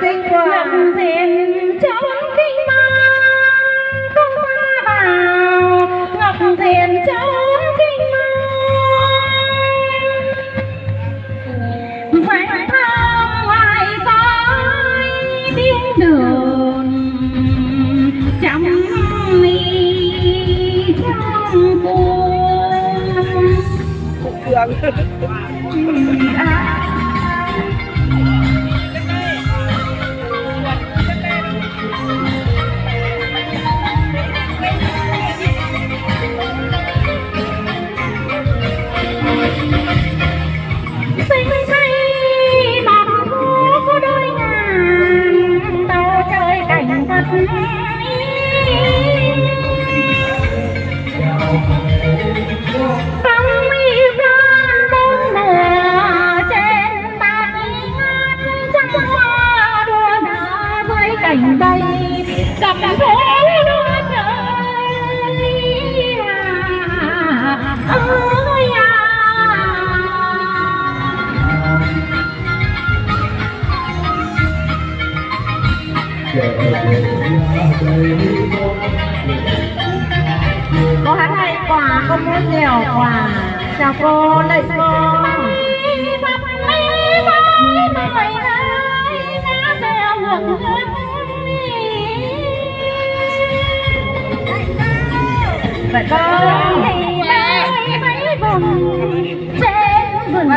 sinh quả rèn trốn kinh mang không xa vào ngọc rèn chốn kinh mang vãnh thơ ngoài giới biên đường trong mi trong cuồng cô hát hay quà không muốn nhiều quà chào cô đẩy cô. Vậy con. Thì mấy mấy vùng trên vườn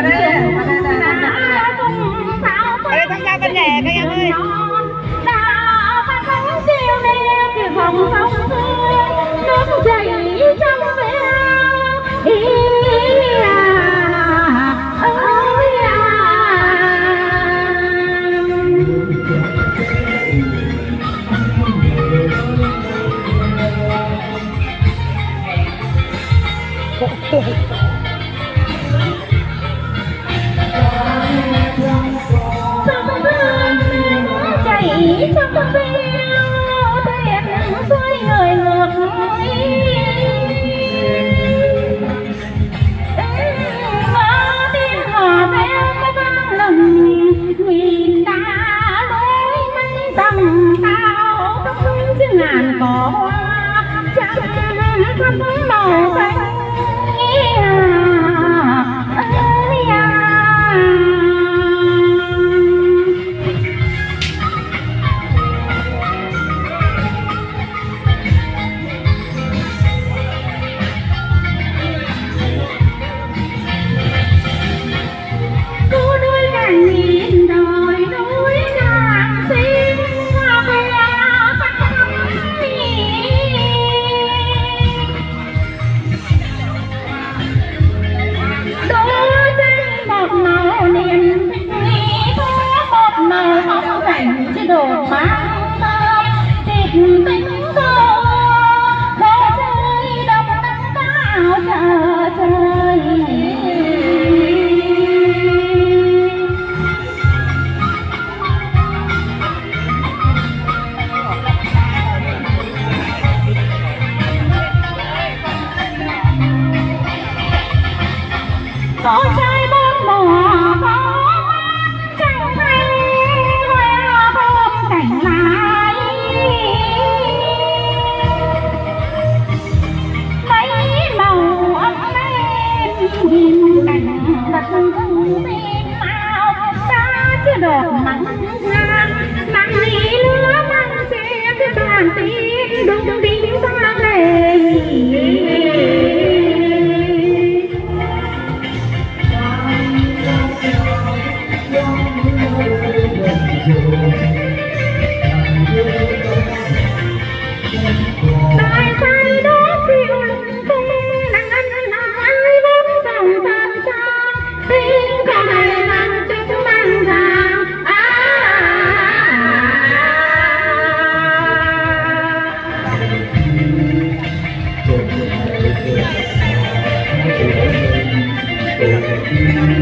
má sao thịt Thank you.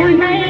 Tonight.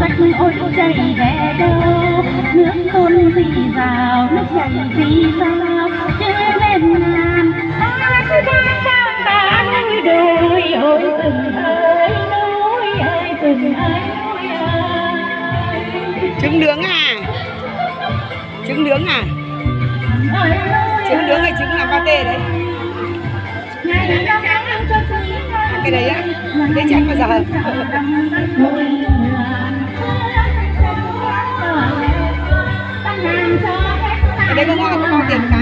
sách ôi chảy về đâu? Nước tôn gì rào nước chảy gì sao chưa lên ngàn ta cứ đang sao ta như đôi ôi từng ơi nỗi ơi từng ơi trứng nướng à? Trứng nướng à? Trứng nướng hay trứng làm ba tê đấy cái đấy á để chán bao giờ? ở đây có ngon có ngon tiền cả.